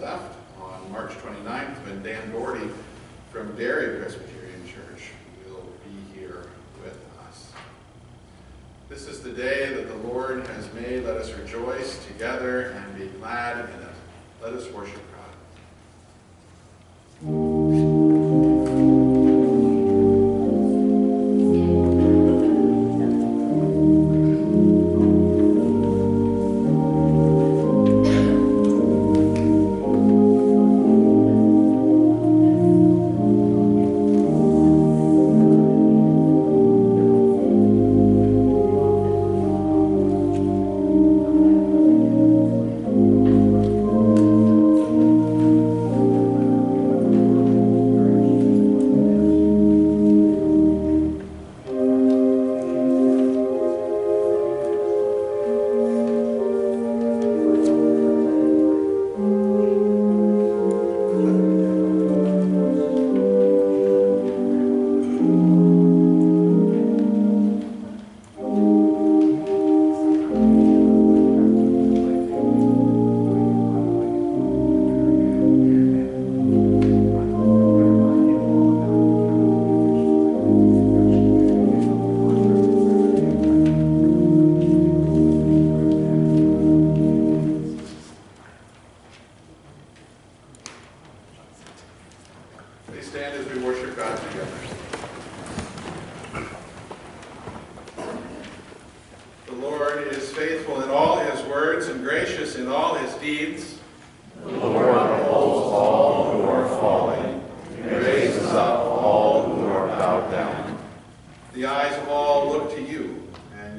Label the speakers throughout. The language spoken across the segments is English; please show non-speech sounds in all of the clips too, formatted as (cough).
Speaker 1: left on March 29th when Dan Doherty from Derry Presbyterian Church will be here with us. This is the day that the Lord has made. Let us rejoice together and be glad in it. Let us worship God.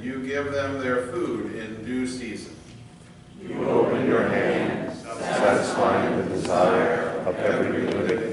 Speaker 1: You give them their food in due season. You open your hands, satisfying the desire of every living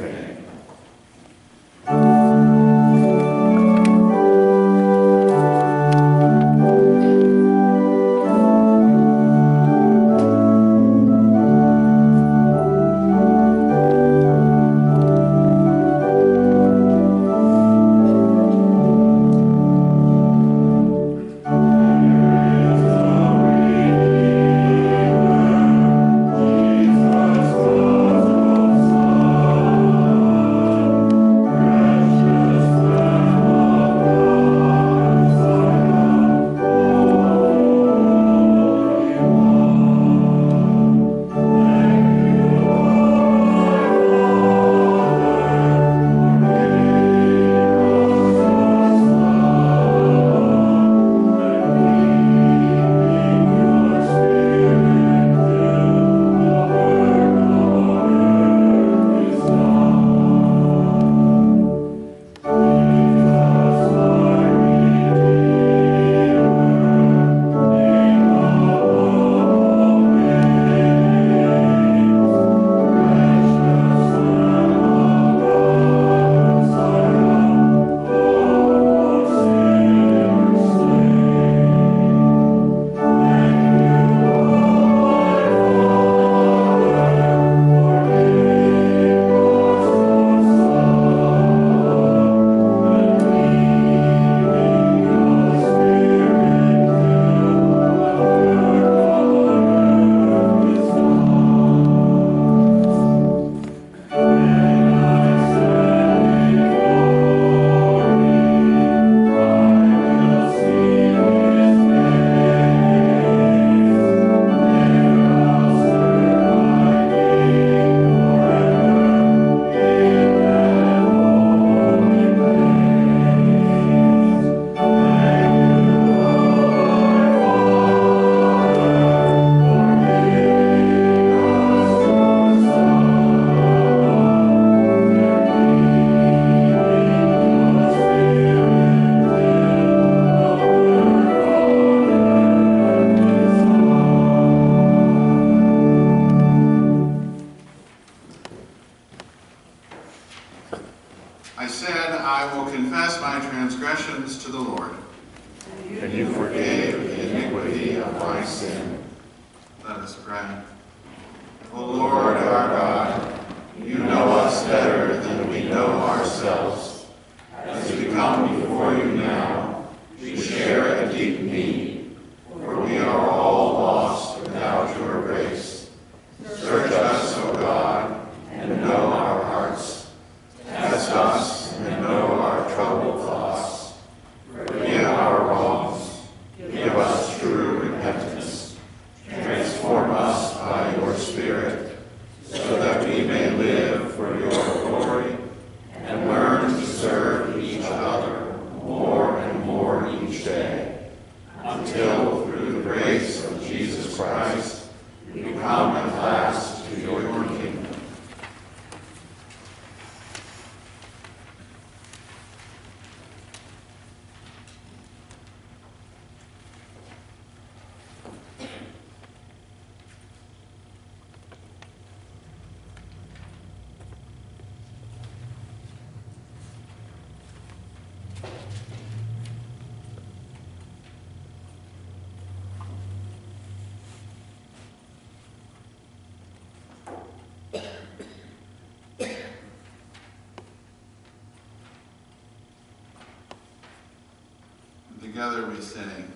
Speaker 1: Together we sing,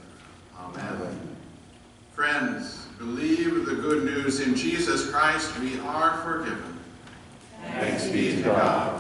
Speaker 1: Amen. Friends, believe the good news in Jesus Christ, we are forgiven. Thanks be to God.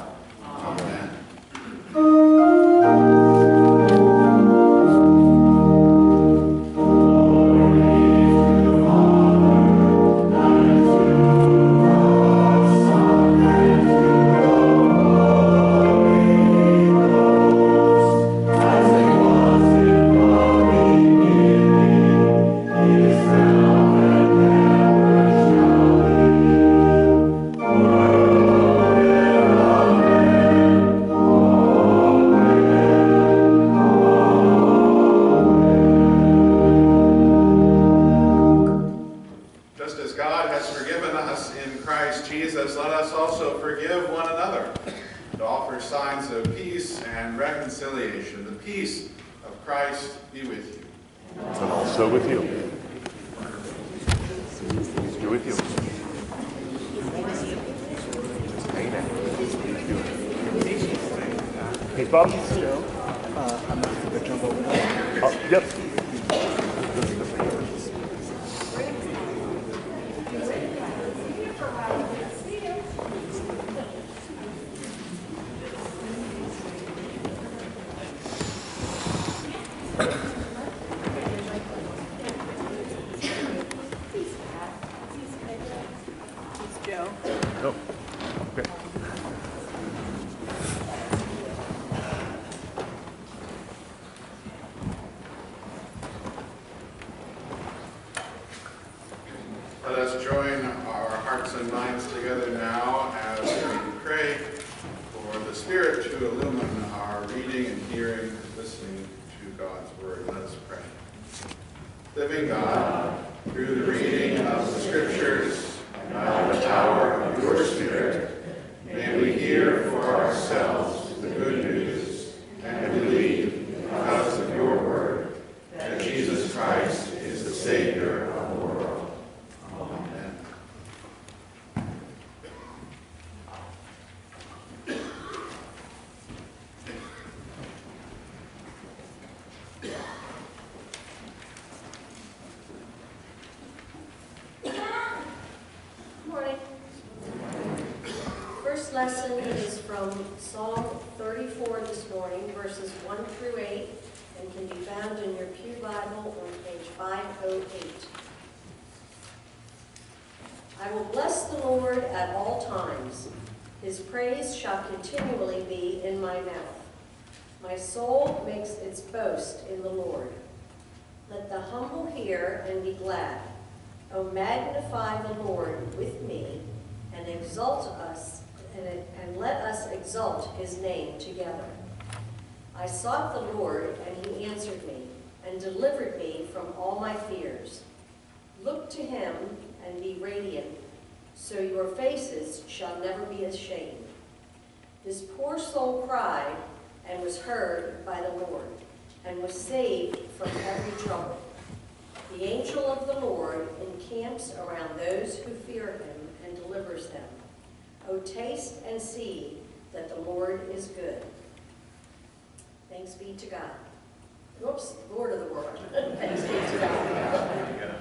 Speaker 2: Lesson is from Psalm 34 this morning, verses 1 through 8, and can be found in your Pew Bible on page 508. I will bless the Lord at all times. His praise shall continually be in my mouth. My soul makes its boast in the Lord. Let the humble hear and be glad. O magnify the Lord with me, and exalt us, and, and let us exalt his name together. I sought the Lord, and he answered me, and delivered me from all my fears. Look to him and be radiant, so your faces shall never be ashamed. This poor soul cried and was heard by the Lord, and was saved from every trouble. The angel of the Lord encamps around those who fear him and delivers them. O taste and see that the Lord is good. Thanks be to God. Whoops, Lord of the world. (laughs) Thanks be to God.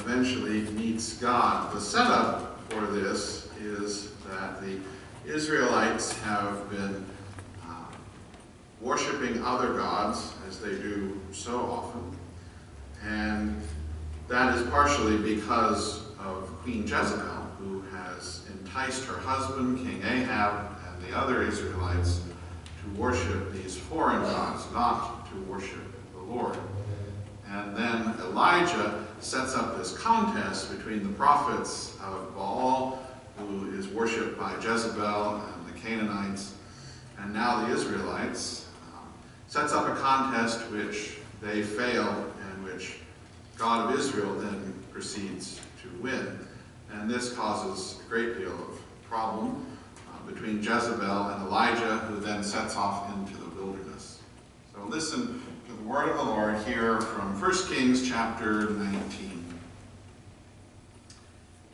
Speaker 1: Eventually meets God. The setup for this is that the Israelites have been uh, worshiping other gods, as they do so often, and that is partially because of Queen Jezebel, who has enticed her husband, King Ahab, and the other Israelites to worship these foreign gods, not to worship the Lord. And then Elijah sets up this contest between the prophets of Baal, who is worshipped by Jezebel and the Canaanites, and now the Israelites, um, sets up a contest which they fail and which God of Israel then proceeds to win. And this causes a great deal of problem uh, between Jezebel and Elijah, who then sets off into the wilderness. So listen word of the Lord here from 1 Kings chapter 19.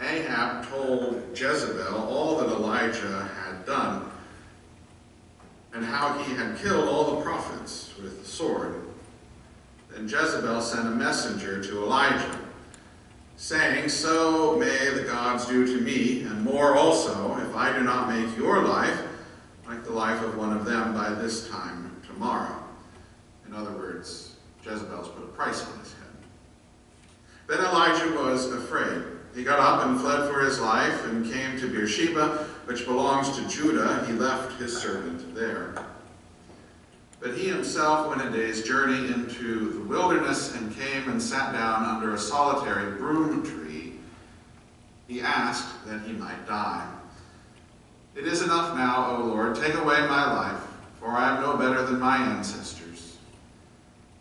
Speaker 1: Ahab told Jezebel all that Elijah had done and how he had killed all the prophets with the sword. Then Jezebel sent a messenger to Elijah, saying, So may the gods do to me, and more also, if I do not make your life like the life of one of them by this time tomorrow. In other words, Jezebel's put a price on his head. Then Elijah was afraid. He got up and fled for his life and came to Beersheba, which belongs to Judah. He left his servant there. But he himself went a day's journey into the wilderness and came and sat down under a solitary broom tree. He asked that he might die. It is enough now, O Lord, take away my life, for I am no better than my ancestors.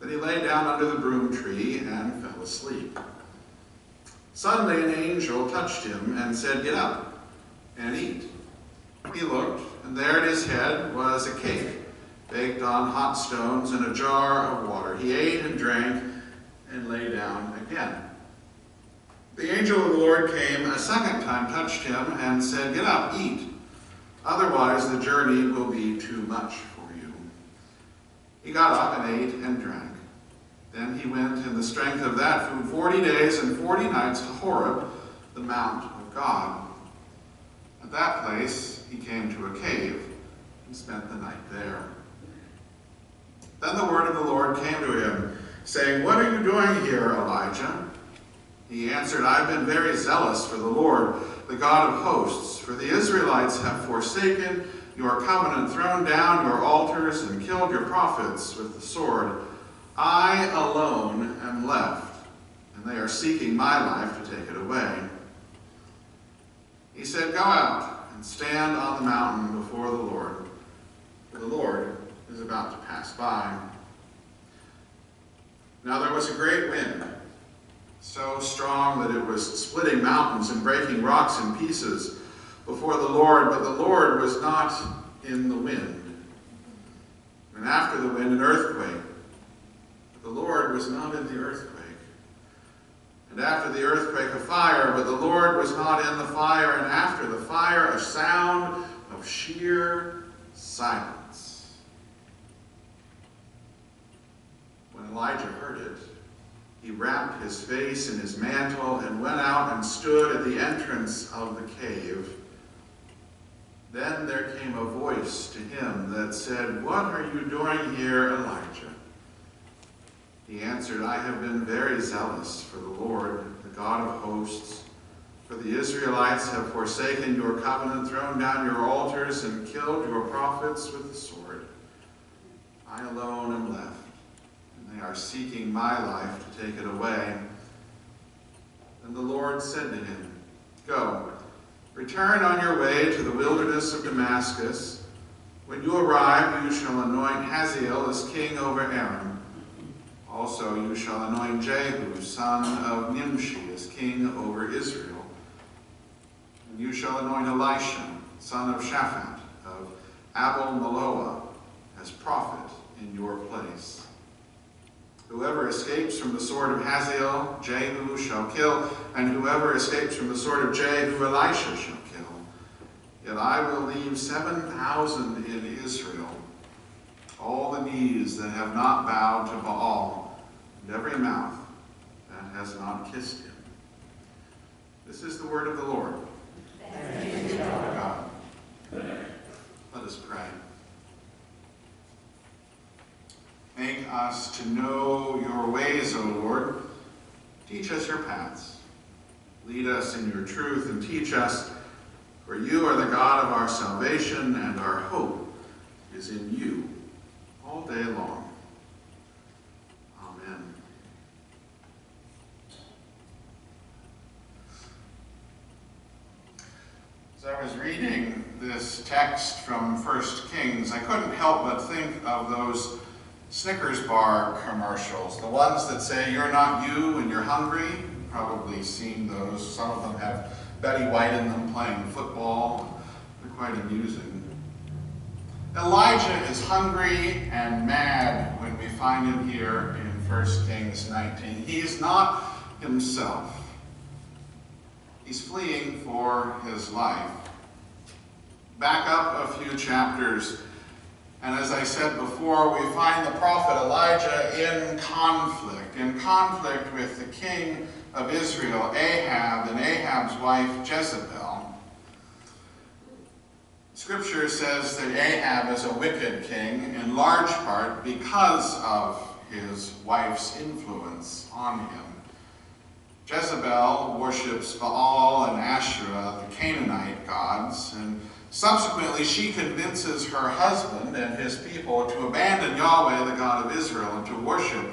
Speaker 1: Then he lay down under the broom tree and fell asleep. Suddenly an angel touched him and said, Get up and eat. He looked, and there at his head was a cake baked on hot stones and a jar of water. He ate and drank and lay down again. The angel of the Lord came a second time, touched him, and said, Get up, eat. Otherwise the journey will be too much for you. He got up and ate and drank. Then he went in the strength of that food forty days and forty nights to Horeb, the mount of God. At that place he came to a cave and spent the night there. Then the word of the Lord came to him, saying, What are you doing here, Elijah? He answered, I've been very zealous for the Lord, the God of hosts, for the Israelites have forsaken your covenant, thrown down your altars, and killed your prophets with the sword. I alone am left, and they are seeking my life to take it away. He said, Go out and stand on the mountain before the Lord, for the Lord is about to pass by. Now there was a great wind, so strong that it was splitting mountains and breaking rocks in pieces before the Lord, but the Lord was not in the wind. And after the wind, an earthquake. The Lord was not in the earthquake. And after the earthquake, a fire, but the Lord was not in the fire. And after the fire, a sound of sheer silence. When Elijah heard it, he wrapped his face in his mantle and went out and stood at the entrance of the cave. Then there came a voice to him that said, What are you doing here, Elijah? He answered, I have been very zealous for the Lord, the God of hosts. For the Israelites have forsaken your covenant, thrown down your altars, and killed your prophets with the sword. I alone am left, and they are seeking my life to take it away. And the Lord said to him, Go, return on your way to the wilderness of Damascus. When you arrive, you shall anoint Hazael as king over Aram. Also you shall anoint Jehu, son of Nimshi, as king over Israel. And you shall anoint Elisha, son of Shaphat, of Abel Meholah as prophet in your place. Whoever escapes from the sword of Hazael, Jehu shall kill, and whoever escapes from the sword of Jehu, Elisha shall kill. Yet I will leave seven thousand in Israel, all the knees that have not bowed to Baal, and every mouth that has not kissed him. This is the word of the Lord. Thanks God. Let us pray. Make us to know your ways, O Lord. Teach us your paths. Lead us in your truth and teach us, for you are the God of our salvation, and our hope is in you all day long. Amen. As I was reading this text from 1 Kings, I couldn't help but think of those Snickers bar commercials, the ones that say, You're not you and you're hungry. You've probably seen those. Some of them have Betty White in them playing football. They're quite amusing. Elijah is hungry and mad when we find him here in 1 Kings 19. He is not himself. He's fleeing for his life. Back up a few chapters, and as I said before, we find the prophet Elijah in conflict, in conflict with the king of Israel, Ahab, and Ahab's wife Jezebel. Scripture says that Ahab is a wicked king, in large part because of his wife's influence on him. Jezebel worships Baal and Asherah, the Canaanite gods, and subsequently she convinces her husband and his people to abandon Yahweh, the God of Israel, and to worship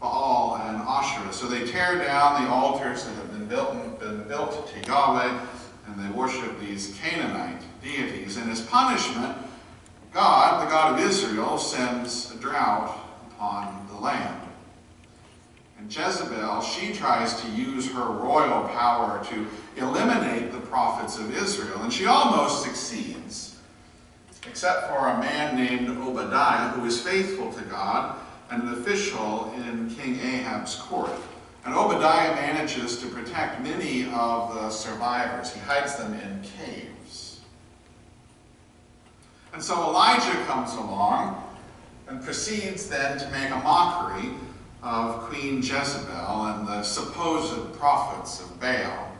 Speaker 1: Baal and Asherah. So they tear down the altars that have been built, been built to Yahweh, and they worship these Canaanite deities. And as punishment, God, the God of Israel, sends a drought upon the land. Jezebel, she tries to use her royal power to eliminate the prophets of Israel, and she almost succeeds, except for a man named Obadiah, who is faithful to God and an official in King Ahab's court. And Obadiah manages to protect many of the survivors. He hides them in caves. And so Elijah comes along and proceeds then to make a mockery of Queen Jezebel and the supposed prophets of Baal.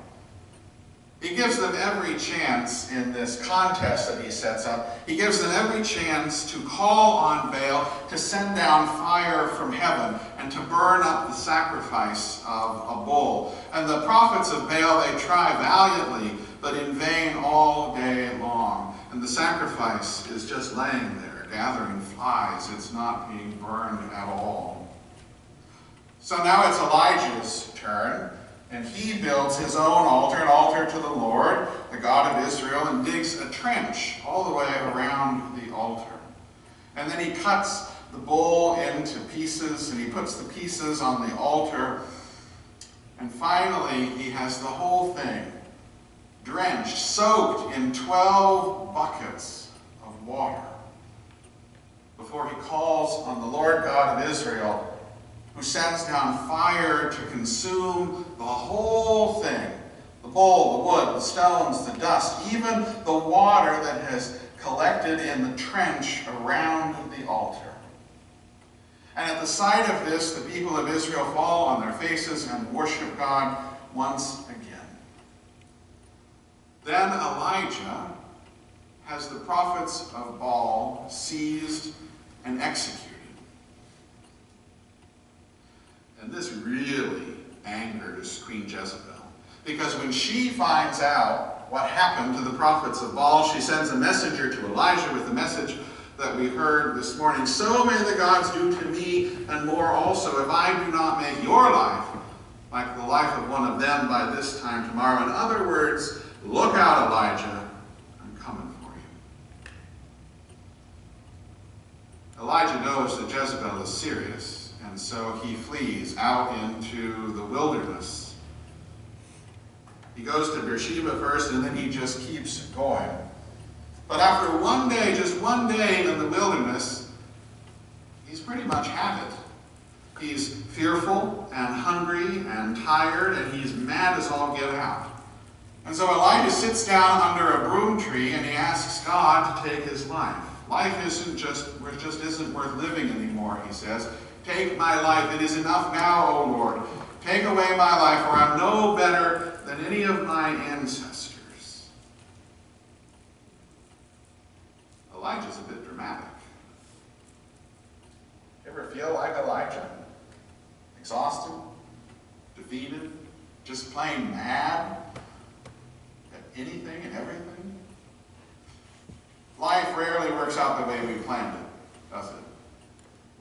Speaker 1: He gives them every chance in this contest that he sets up. He gives them every chance to call on Baal to send down fire from heaven and to burn up the sacrifice of a bull. And the prophets of Baal, they try valiantly, but in vain all day long. And the sacrifice is just laying there, gathering flies. It's not being burned at all. So now it's Elijah's turn. And he builds his own altar, an altar to the Lord, the God of Israel, and digs a trench all the way around the altar. And then he cuts the bull into pieces, and he puts the pieces on the altar. And finally, he has the whole thing drenched, soaked in 12 buckets of water before he calls on the Lord God of Israel who sends down fire to consume the whole thing the bowl, the wood, the stones, the dust, even the water that has collected in the trench around the altar. And at the sight of this, the people of Israel fall on their faces and worship God once again. Then Elijah has the prophets of Baal seized and executed. And this really angers Queen Jezebel. Because when she finds out what happened to the prophets of Baal, she sends a messenger to Elijah with the message that we heard this morning. So may the gods do to me and more also if I do not make your life like the life of one of them by this time tomorrow. In other words, look out, Elijah. I'm coming for you. Elijah knows that Jezebel is serious. And so he flees out into the wilderness. He goes to Beersheba first, and then he just keeps going. But after one day, just one day in the wilderness, he's pretty much had it. He's fearful and hungry and tired, and he's mad as all get out. And so Elijah sits down under a broom tree and he asks God to take his life. Life isn't just, just isn't worth living anymore, he says. Take my life. It is enough now, O Lord. Take away my life, for I'm no better than any of my ancestors. Elijah's a bit dramatic. Ever feel like Elijah? Exhausted? Defeated? Just plain mad? At anything and everything? Life rarely works out the way we planned it, does it?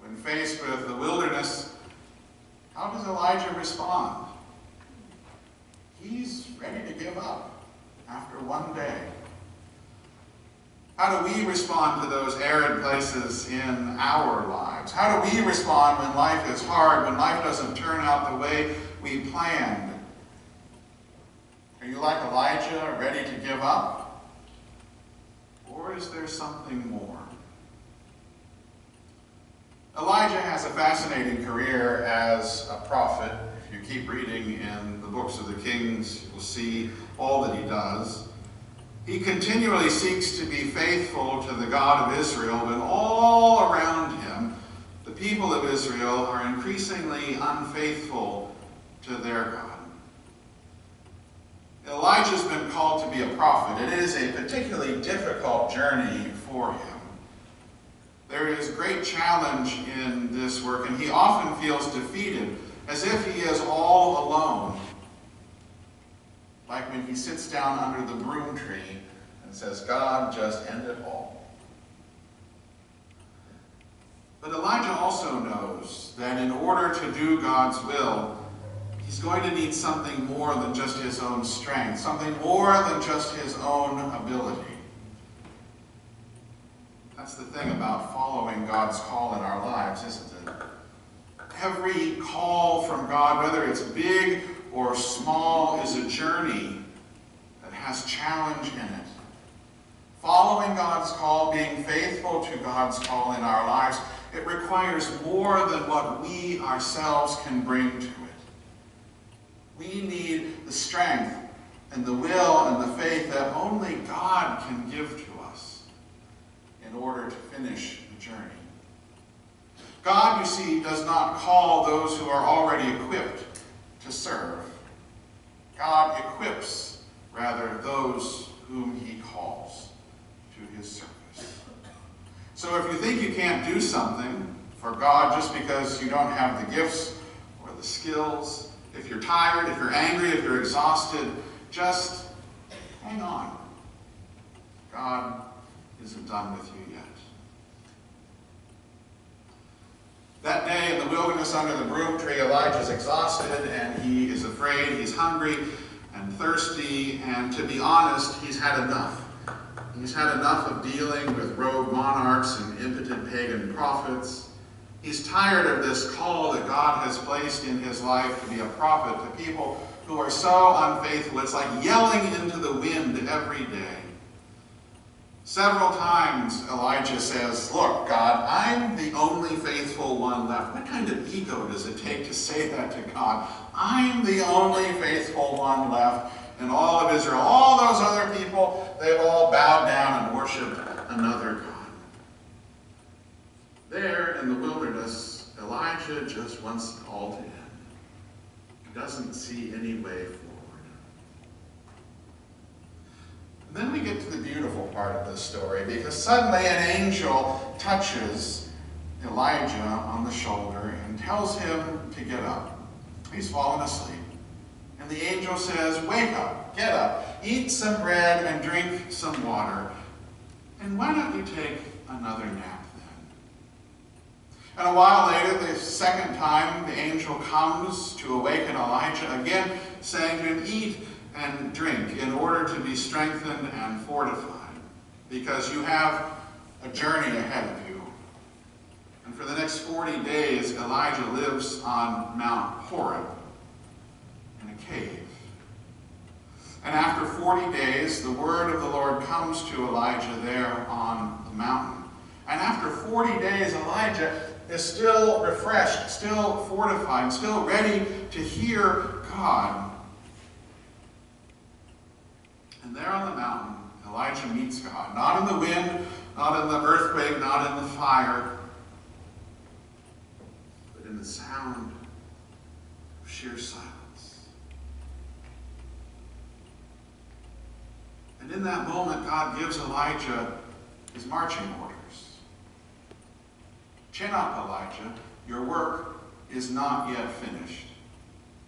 Speaker 1: When faced with the wilderness, how does Elijah respond? He's ready to give up after one day. How do we respond to those arid places in our lives? How do we respond when life is hard, when life doesn't turn out the way we planned? Are you like Elijah, ready to give up? Or is there something more? Elijah has a fascinating career as a prophet. If you keep reading in the books of the Kings, you will see all that he does. He continually seeks to be faithful to the God of Israel, but all around him, the people of Israel are increasingly unfaithful to their God. Elijah's been called to be a prophet. It is a particularly difficult journey for him. Is great challenge in this work, and he often feels defeated, as if he is all alone. Like when he sits down under the broom tree and says, God, just end it all. But Elijah also knows that in order to do God's will, he's going to need something more than just his own strength, something more than just his own ability. That's the thing about following God's call in our lives, isn't it? Every call from God, whether it's big or small, is a journey that has challenge in it. Following God's call, being faithful to God's call in our lives, it requires more than what we ourselves can bring to it. We need the strength and the will and the faith that only God can give to us in order to finish the journey. God, you see, does not call those who are already equipped to serve. God equips, rather, those whom he calls to his service. So if you think you can't do something for God just because you don't have the gifts or the skills, if you're tired, if you're angry, if you're exhausted, just hang on. God isn't done with you yet. That day in the wilderness under the broom tree, Elijah's exhausted and he is afraid, he's hungry and thirsty, and to be honest, he's had enough. He's had enough of dealing with rogue monarchs and impotent pagan prophets. He's tired of this call that God has placed in his life to be a prophet to people who are so unfaithful. It's like yelling into the wind every day. Several times Elijah says, Look, God, I'm the only faithful one left. What kind of ego does it take to say that to God? I'm the only faithful one left in all of Israel. All those other people, they've all bowed down and worshiped another God. There in the wilderness, Elijah just wants it all to end. He doesn't see any way Then we get to the beautiful part of this story because suddenly an angel touches Elijah on the shoulder and tells him to get up. He's fallen asleep. And the angel says, Wake up, get up, eat some bread and drink some water. And why don't you take another nap then? And a while later, the second time, the angel comes to awaken Elijah again, saying to him, Eat and drink in order to be strengthened and fortified, because you have a journey ahead of you. And for the next 40 days, Elijah lives on Mount Horeb in a cave. And after 40 days, the word of the Lord comes to Elijah there on the mountain. And after 40 days, Elijah is still refreshed, still fortified, still ready to hear God. There on the mountain, Elijah meets God. Not in the wind, not in the earthquake, not in the fire, but in the sound of sheer silence. And in that moment, God gives Elijah his marching orders. Chin up, Elijah. Your work is not yet finished.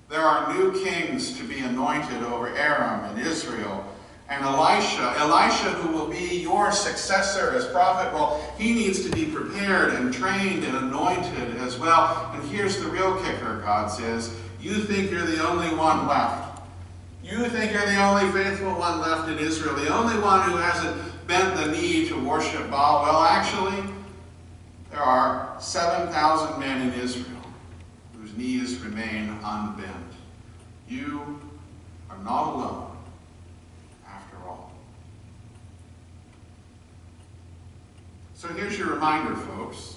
Speaker 1: There are new kings to be anointed over Aram and Israel. And Elisha, Elisha who will be your successor as prophet, well, he needs to be prepared and trained and anointed as well. And here's the real kicker, God says. You think you're the only one left. You think you're the only faithful one left in Israel, the only one who hasn't bent the knee to worship Baal. Well, actually, there are 7,000 men in Israel whose knees remain unbent. You are not alone, after all. So here's your reminder, folks,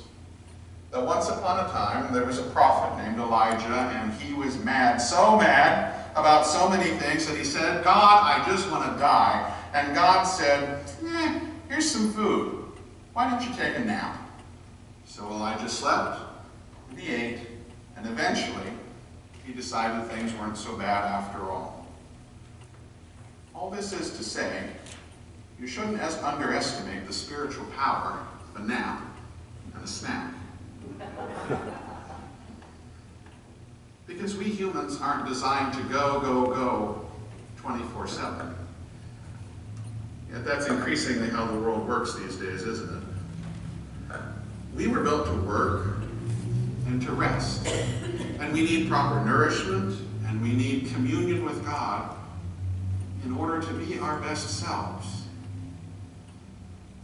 Speaker 1: that once upon a time there was a prophet named Elijah, and he was mad, so mad about so many things that he said, God, I just want to die. And God said, eh, here's some food. Why don't you take a nap? So Elijah slept, and he ate, and eventually he decided things weren't so bad after all. All this is to say, you shouldn't underestimate the spiritual power of a nap and a snack. (laughs) because we humans aren't designed to go, go, go 24 7. Yet that's increasingly how the world works these days, isn't it? We were built to work and to rest. And we need proper nourishment and we need communion with God in order to be our best selves.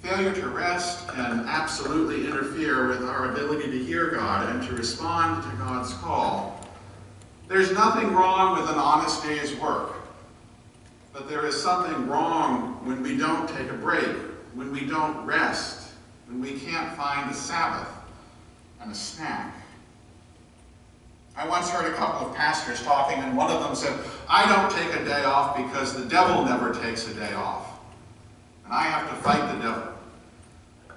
Speaker 1: Failure to rest can absolutely interfere with our ability to hear God and to respond to God's call. There's nothing wrong with an honest day's work, but there is something wrong when we don't take a break, when we don't rest, when we can't find a Sabbath and a snack. I once heard a couple of pastors talking, and one of them said, I don't take a day off because the devil never takes a day off. And I have to fight the devil.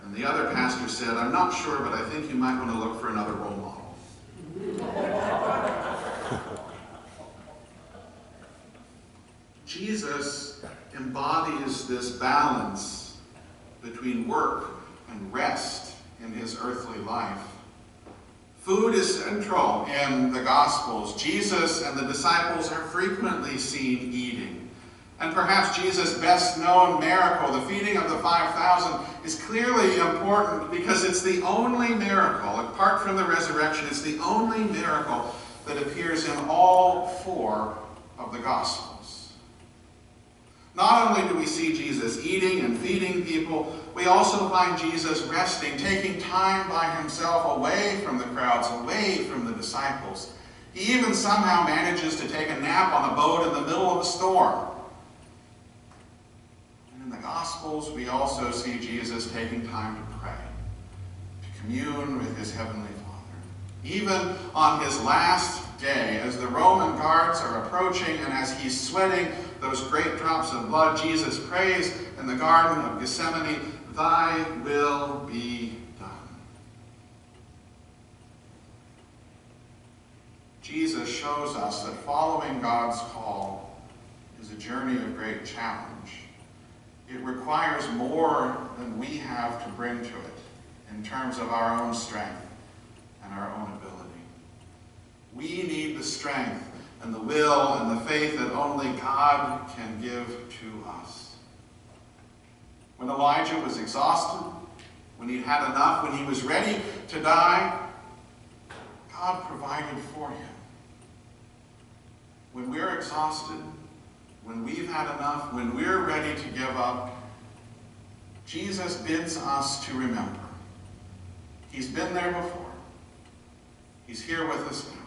Speaker 1: And the other pastor said, I'm not sure, but I think you might want to look for another role model. (laughs) Jesus embodies this balance between work and rest in his earthly life. Food is central in the Gospels. Jesus and the disciples are frequently seen eating. And perhaps Jesus' best known miracle, the feeding of the 5,000, is clearly important because it's the only miracle, apart from the resurrection, it's the only miracle that appears in all four of the Gospels. Not only do we see Jesus eating and feeding people, we also find Jesus resting, taking time by himself away from the crowds, away from the disciples. He even somehow manages to take a nap on a boat in the middle of a storm. In the Gospels, we also see Jesus taking time to pray, to commune with his heavenly Father. Even on his last day, as the Roman guards are approaching and as he's sweating those great drops of blood, Jesus prays in the Garden of Gethsemane, Thy will be done. Jesus shows us that following God's call is a journey of great challenge. It requires more than we have to bring to it in terms of our own strength and our own ability. We need the strength and the will and the faith that only God can give to us. When Elijah was exhausted, when he'd had enough, when he was ready to die, God provided for him. When we're exhausted, when we've had enough, when we're ready to give up, Jesus bids us to remember. He's been there before. He's here with us now.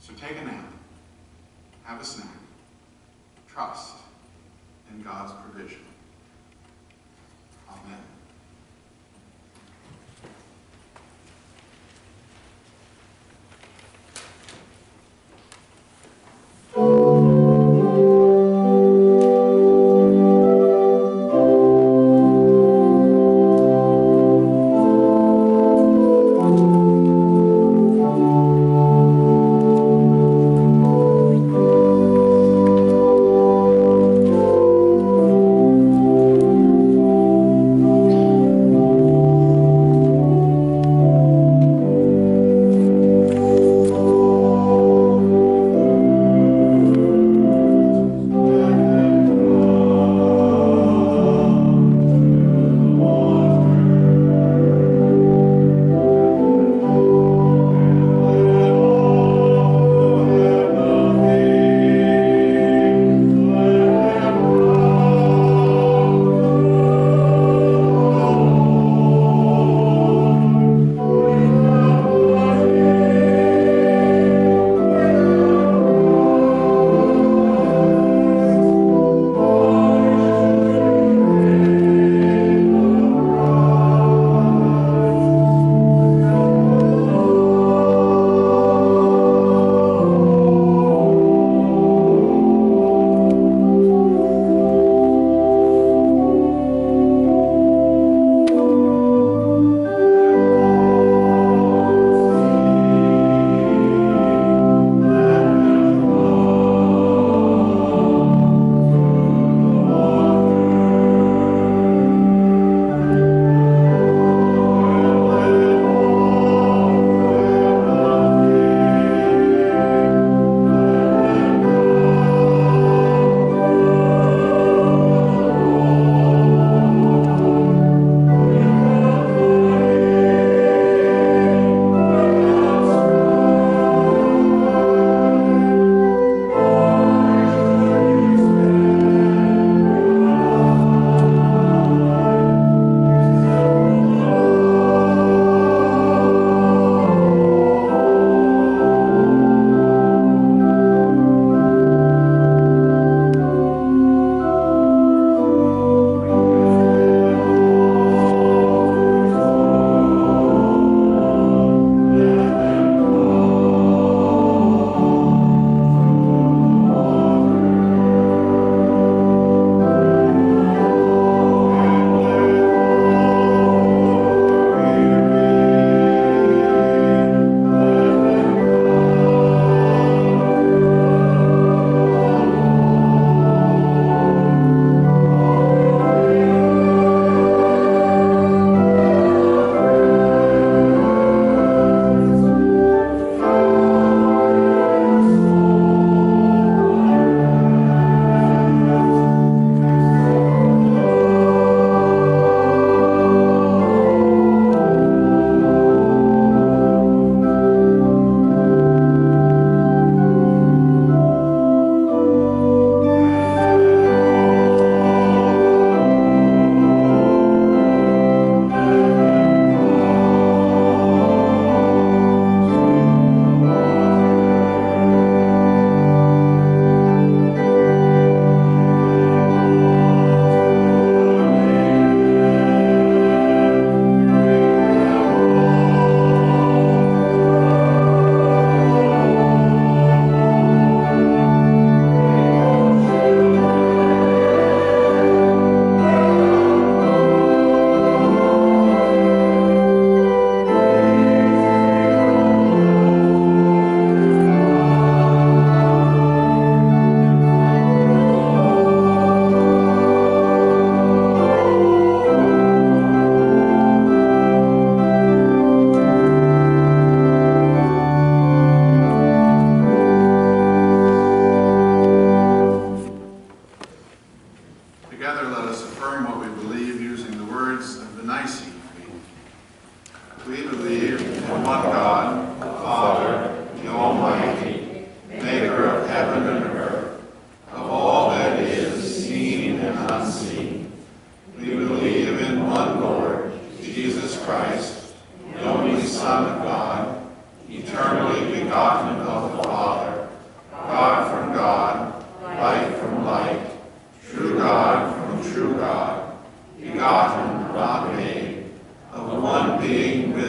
Speaker 1: So take a nap. Have a snack. trust in God's provision. Amen.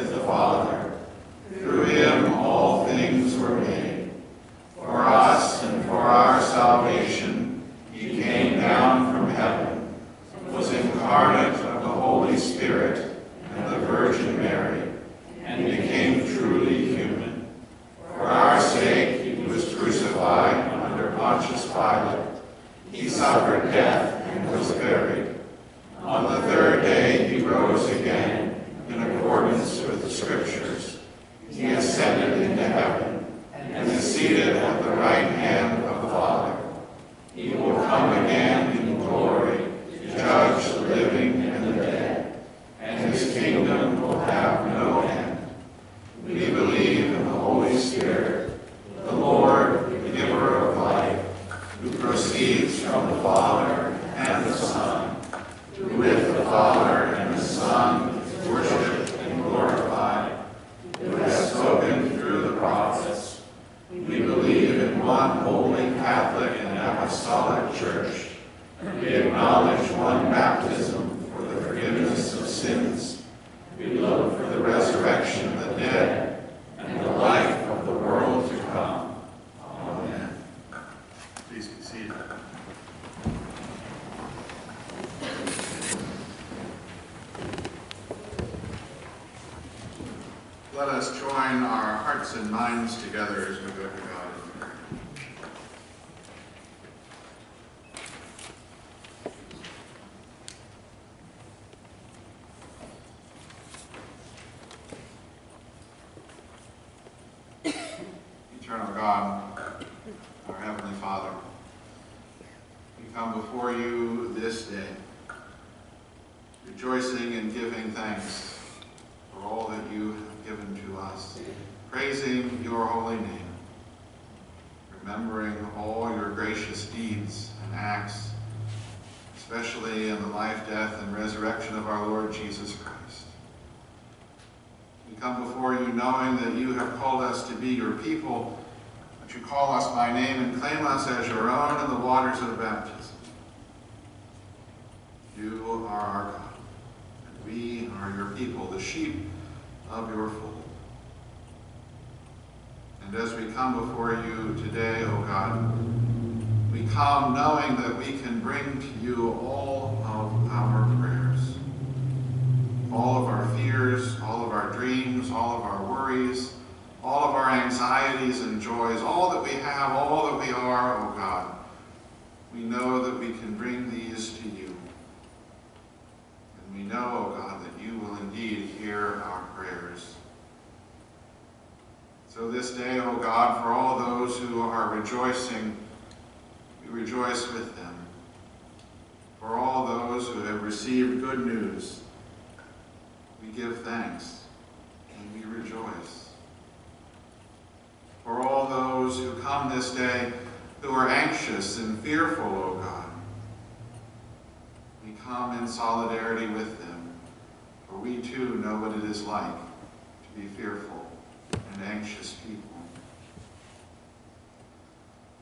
Speaker 3: With the Father. Through him all things were made. For us and for our salvation, he came down from heaven, was incarnate of the Holy Spirit and the Virgin Mary, and became truly human. For our sake he was crucified under Pontius Pilate. He suffered death and was buried. On the third day he rose again in accordance with the Scriptures. He ascended into heaven and is seated at the right hand of the Father. He will come again in glory to judge the living and the dead, and his kingdom will have no end. We believe in the Holy Spirit, the Lord, the giver of life, who proceeds from the Father and the Son, who with the Father and the Son is worshipped and glorified, who has spoken through the prophets. We believe in one holy Catholic and apostolic church. We acknowledge one baptism for the forgiveness of sins. We look for the resurrection of the dead and the life of the world to come. Amen.
Speaker 1: Please be seated. Let us join our hearts and minds together as we go to God in prayer. Eternal God, our Heavenly Father, we come before you this day, rejoicing and giving thanks for all that you have given to us, praising your holy name, remembering all your gracious deeds and acts, especially in the life, death, and resurrection of our Lord Jesus Christ. We come before you knowing that you have called us to be your people, that you call us by name and claim us as your own in the waters of baptism. You are our God, and we are your people, the sheep of your fold. And as we come before you today, O God, we come knowing that we can bring to you all of our prayers, all of our fears, all of our dreams, all of our worries, all of our anxieties and joys, all that we have, all that we are, O God. We know that we can bring these to you. And we know, O God, that you will indeed hear our prayers. So this day, O God, for all those who are rejoicing, we rejoice with them. For all those who have received good news, we give thanks and we rejoice. For all those who come this day who are anxious and fearful, O God, we come in solidarity with them, for we too know what it is like to be fearful and anxious people.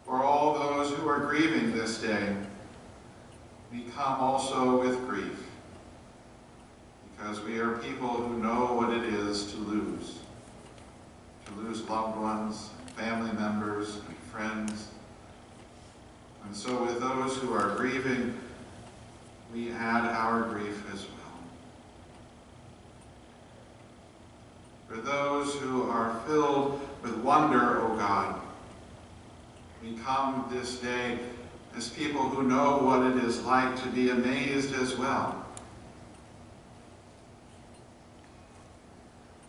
Speaker 1: For all those who are grieving this day, we come also with grief, because we are people who know what it is to lose, to lose loved ones, family members, and friends. And so with those who are grieving, we add our grief as well. For those who are filled with wonder, O God, we come this day as people who know what it is like to be amazed as well.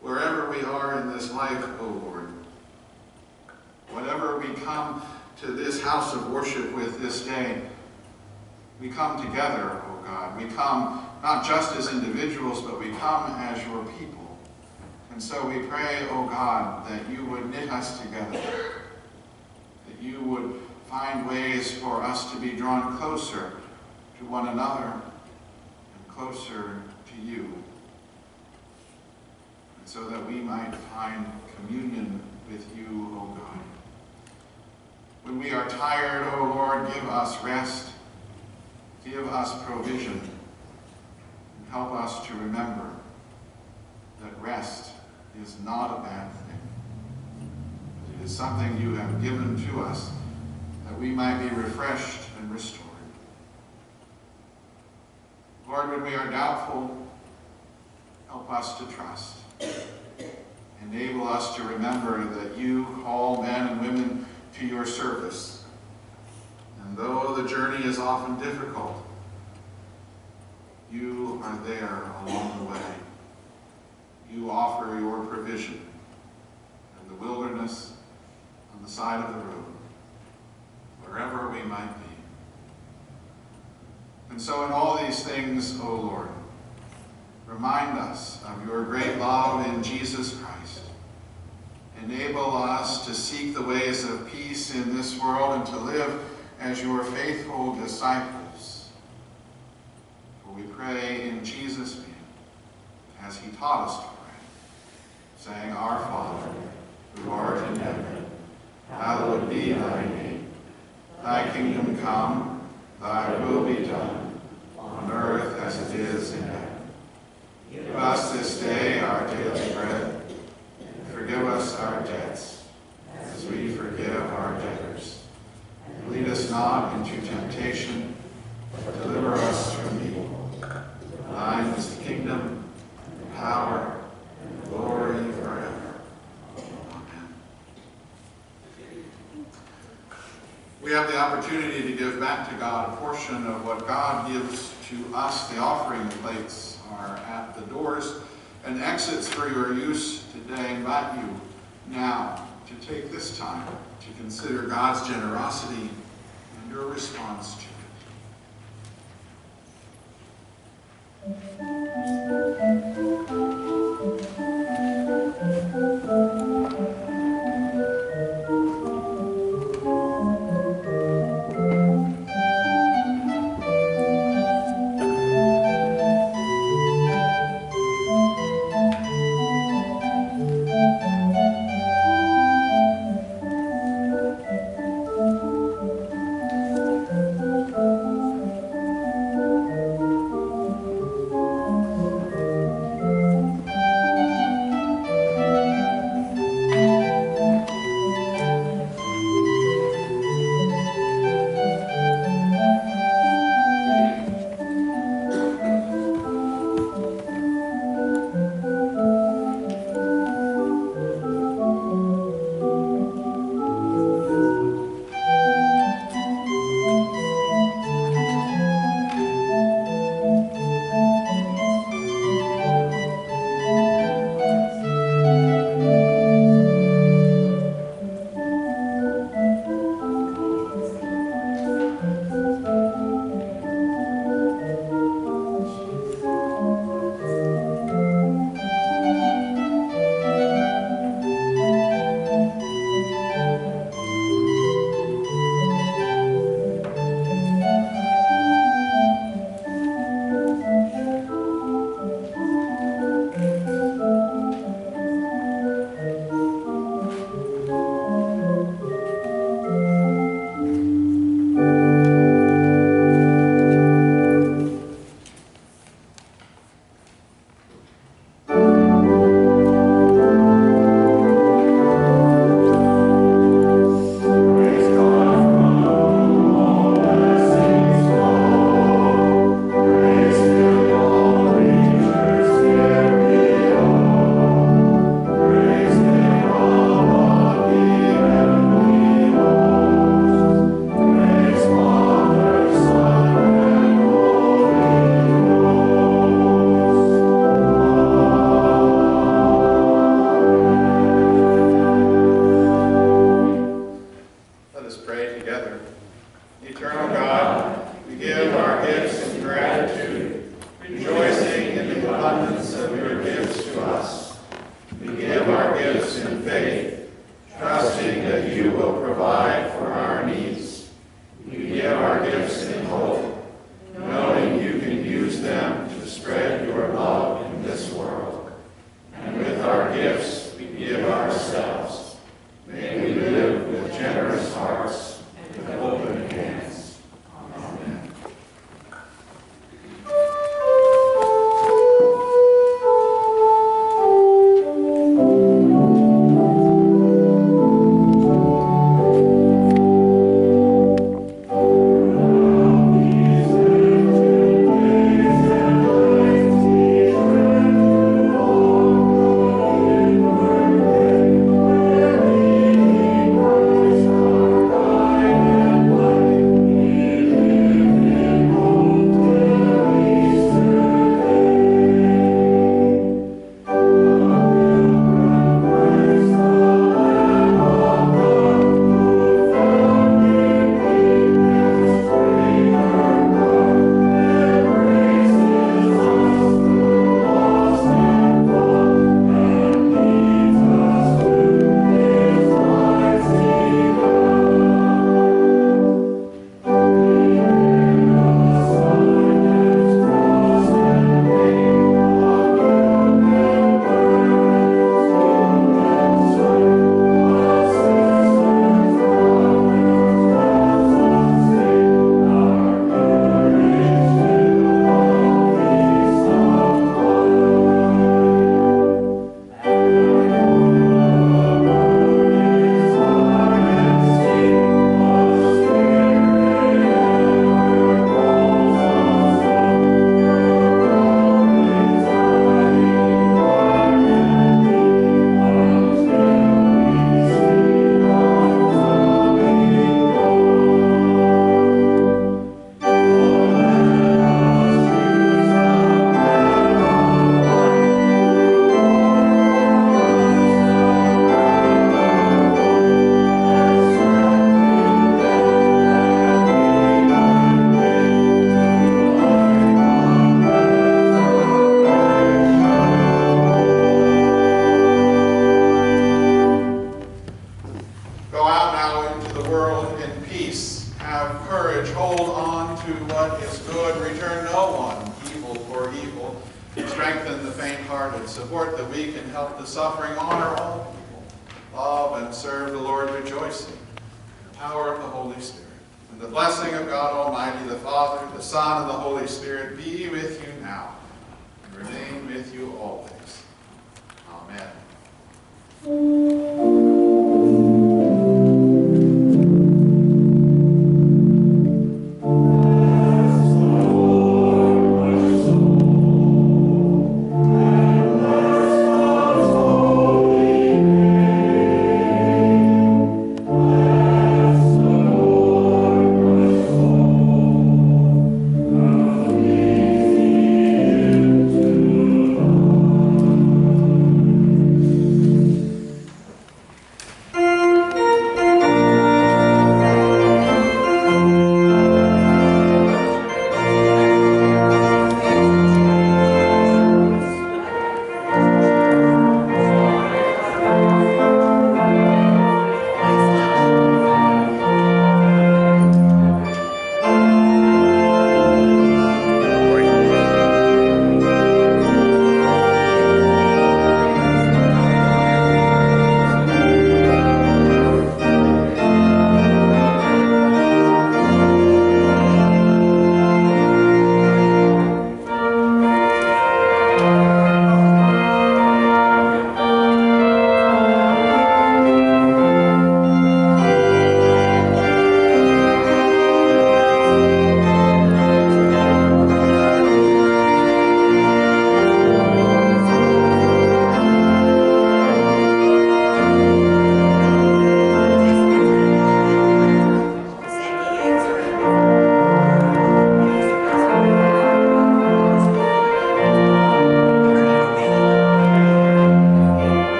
Speaker 1: Wherever we are in this life, O Lord, whatever we come to this house of worship with this day, we come together, O God. We come not just as individuals, but we come as your people. And so we pray, O God, that you would knit us together, that you would find ways for us to be drawn closer to one another and closer to you, and so that we might find communion with you, O God. When we are tired, O Lord, give us rest, give us provision. help us to remember that rest is not a bad thing. It is something you have given to us that we might be refreshed and restored. Lord, when we are doubtful, help us to trust. Enable us to remember that you call men and women to your service. And though the journey is often difficult, you are there along the way. You offer your provision in the wilderness, on the side of the road, wherever we might be. And so in all these things, O Lord, remind us of your great love in Jesus Christ. Enable us to seek the ways of peace in this world and to live as your faithful disciples. For we pray in Jesus' name, as he taught us to pray, saying, Our Father, who art in heaven, hallowed be thy name. Thy kingdom come, thy will be done, on earth as it is in heaven. Give us this day our daily bread, forgive us our debts, as we forgive our debtors. And lead us not into temptation, but deliver us from evil. Thine is the kingdom, the power, and the glory forever. Amen. We have the opportunity to give back to God a portion of what God gives to us. The offering plates are at the doors and exits for your use today. I invite you now to take this time to consider God's generosity and your response to it. Give our